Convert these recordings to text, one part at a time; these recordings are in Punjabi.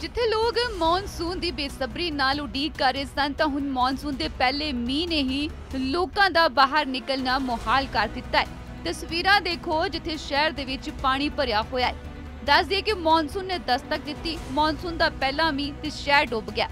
ਜਿੱਥੇ ਲੋਕ ਮੌਨਸੂਨ ਦੀ ਬੇਸਬਰੀ ਨਾਲ ਉਡੀਕ ਕਰ ਰਹੇ ਸਨ, ਤਾਂ ਹੁਣ ਮੌਨਸੂਨ ਦੇ ਪਹਿਲੇ ਮੀਂਹ ਨੇ ਹੀ ਲੋਕਾਂ ਦਾ ਬਾਹਰ ਨਿਕਲਣਾ ਮੁਹਾਲ ਕਰ ਦਿੱਤਾ ਹੈ। ਤਸਵੀਰਾਂ ਦੇਖੋ, ਜਿੱਥੇ ਸ਼ਹਿਰ ਦੇ ਵਿੱਚ ਪਾਣੀ ਭਰਿਆ ਹੋਇਆ ਹੈ। ਦੱਸ ਦਈਏ ਕਿ ਮੌਨਸੂਨ ਨੇ ਦਸਤਕ ਦਿੱਤੀ। ਮੌਨਸੂਨ ਦਾ ਪਹਿਲਾ ਮੀਂਹ ਤੇ ਸ਼ਹਿਰ ਡੁੱਬ ਗਿਆ।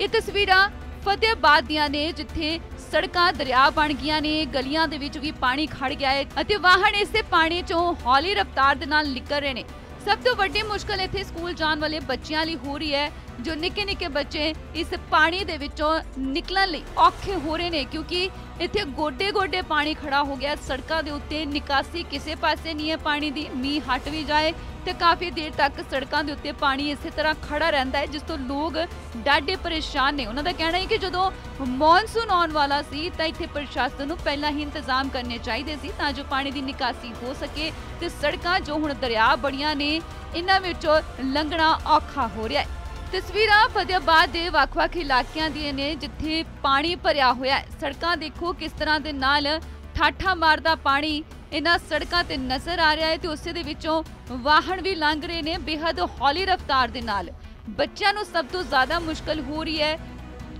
ਇਹ ਤਸਵੀਰਾਂ ਫਤਿਆਬਾਦ ਦੀਆਂ ਨੇ, ਜਿੱਥੇ ਸੜਕਾਂ ਦਰਿਆ ਬਣ ਗਈਆਂ ਨੇ, ਗਲੀਆਂ ਦੇ ਵਿੱਚ ਵੀ ਪਾਣੀ ਖੜ ਗਿਆ ਹੈ ਅਤੇ ਵਾਹਨ ਇਸੇ ਪਾਣੀ ਚੋਂ ਹੌਲੀ ਰਫ਼ਤਾਰ ਦੇ ਨਾਲ ਨਿਕਲ ਰਹੇ ਨੇ। ਸਭ ਤੋਂ ਵੱਡੀ ਮੁਸ਼ਕਲ ਇੱਥੇ ਸਕੂਲ ਜਾਣ ਵਾਲੇ ਬੱਚਿਆਂ ਲਈ ਹੋ ਰਹੀ ਹੈ, ਜੋ ਨਿੱਕੇ ਨਿੱਕੇ ਬੱਚੇ ਇਸ ਪਾਣੀ ਦੇ ਵਿੱਚੋਂ ਨਿਕਲਣ ਲਈ ਔਖੇ ਹੋ ਰਹੇ ਨੇ, ਕਿਉਂਕਿ ਇੱਥੇ ਗੋਡੇ ਗੋਡੇ ਪਾਣੀ ਖੜਾ ਹੋ ਗਿਆ। ਸੜਕਾਂ ਦੇ ਉੱਤੇ ਨਿਕਾਸੀ ਕਿਸੇ ਪਾਸੇ ਨਹੀਂ ਹੈ। ਪਾਣੀ ਦੀ ਮੀਂਹ ਹਟ ਵੀ ਜਾਏ ਤੇ ਕਾਫੀ ਦੇਰ ਤੱਕ ਸੜਕਾਂ ਦੇ ਉੱਤੇ ਪਾਣੀ ਇਸੇ ਤਰ੍ਹਾਂ ਖੜਾ ਰਹਿੰਦਾ ਹੈ, ਜਿਸ ਤੋਂ ਲੋਕ ਡਾਢੇ ਪਰੇਸ਼ਾਨ ਨੇ। ਉਹਨਾਂ ਦਾ ਕਹਿਣਾ ਹੈ ਕਿ ਜਦੋਂ ਮੌਨਸੂਨ ਆਉਣ ਵਾਲਾ ਸੀ, ਤਾਂ ਇੱਥੇ ਪ੍ਰਸ਼ਾਸਨ ਨੂੰ ਪਹਿਲਾਂ ਹੀ ਇੰਤਜ਼ਾਮ ਕਰਨੇ ਚਾਹੀਦੇ ਸੀ ਤਾਂ ਜੋ ਪਾਣੀ ਦੀ ਨਿਕਾਸੀ ਹੋ ਸਕੇ ਤੇ ਸੜਕਾਂ ਜੋ ਹੁਣ ਦਰਿਆ ਬਣੀਆਂ ਨੇ, ਇਹਨਾਂ ਵਿੱਚੋਂ ਲੰਘਣਾ ਔਖਾ ਹੋ ਰਿਹਾ ਹੈ। ਤਸਵੀਰਾਂ ਫਤਿਆਬਾਦ ਦੇ ਵੱਖ-ਵੱਖ ਇਲਾਕਿਆਂ ਦੀਆਂ ਨੇ, ਜਿੱਥੇ ਪਾਣੀ ਭਰਿਆ ਹੋਇਆ ਹੈ। ਸੜਕਾਂ ਦੇਖੋ ਕਿਸ ਤਰ੍ਹਾਂ ਦੇ ਨਾਲ ਠਾਠਾ ਮਾਰਦਾ ਪਾਣੀ ਇਹਨਾਂ ਸੜਕਾਂ ਤੇ ਨਜ਼ਰ ਆ ਰਿਹਾ ਹੈ ਤੇ ਉਸੇ ਦੇ ਵਿੱਚੋਂ ਵਾਹਨ ਵੀ ਲੰਘ ਰਹੇ ਨੇ ਬੇहद ਹੌਲੀ ਰਫ਼ਤਾਰ ਦੇ ਨਾਲ। ਬੱਚਿਆਂ ਨੂੰ ਸਭ ਤੋਂ ਜ਼ਿਆਦਾ ਮੁਸ਼ਕਲ ਹੋ ਰਹੀ ਹੈ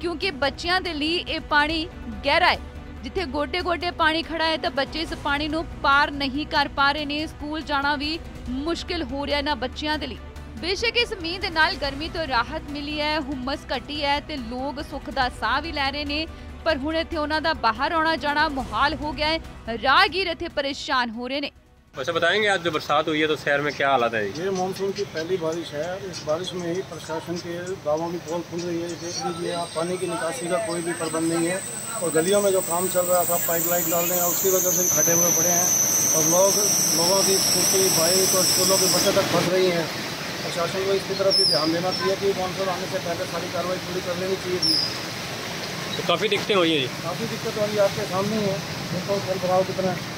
ਕਿਉਂਕਿ ਬੱਚਿਆਂ ਦੇ ਲਈ ਇਹ ਪਾਣੀ ਗਹਿਰਾ ਹੈ। ਜਿੱਥੇ ਗੋਡੇ-ਗੋਡੇ ਪਾਣੀ ਖੜਾ ਹੈ ਤਾਂ ਬੱਚੇ ਇਸ ਪਾਣੀ ਨੂੰ ਪਾਰ ਨਹੀਂ ਕਰ ਪਾ ਰਹੇ ਨੇ। ਸਕੂਲ ਜਾਣਾ ਵੀ ਮੁਸ਼ਕਿਲ ਹੋ ਰਿਹਾ ਇਹਨਾਂ ਬੱਚਿਆਂ ਦੇ ਲਈ। ਬੇਸ਼ੱਕ ਇਸ ਮੀਂਹ ਦੇ ਨਾਲ ਗਰਮੀ ਤੋਂ ਰਾਹਤ ਮਿਲੀ ਹੈ ਹੁਮਸ ਘਟੀ ਹੈ ਤੇ ਲੋਕ ਸੁੱਖ ਦਾ ਸਾਹ ਵੀ ਲੈ ਰਹੇ ਨੇ ਪਰ ਹੁਣ ਇੱਥੇ ਉਹਨਾਂ ਦਾ ਬਾਹਰ ਆਉਣਾ ਜਾਣਾ ਮੁਹਾਲ ਹੋ ਗਿਆ ਹੈ ਰਾਹਗੀਰ ਇੱਥੇ ਪਰੇਸ਼ਾਨ ਹੋ ਰਹੇ ਨੇ वैसे बताएंगे आज जो बरसात हुई है तो शहर में क्या हालत है जी ये मानसून की पहली बारिश है इस बारिश में ही प्रशासन के गांवों की पोल खुल रही है देख लीजिए आप पानी की निकासी का कोई भी प्रबंध नहीं है और गलियों में जो काम चल रहा था पाइप लाइन डाल रहे हैं उसकी वजह से खड़े हुए पड़े हैं और लोग लोगों की स्कूटी बाइक और स्कूलों की बसें तक फंस रही हैं प्रशासन को इसकी तरफ भी ध्यान देना चाहिए कि मानसून आने से पहले सारी कार्रवाई पूरी कर लेनी चाहिए थी तो काफ़ी दिक्कतें हुई हैं जी काफ़ी दिक्कत वाली आपके सामने ही है देखो जल भराव कितना है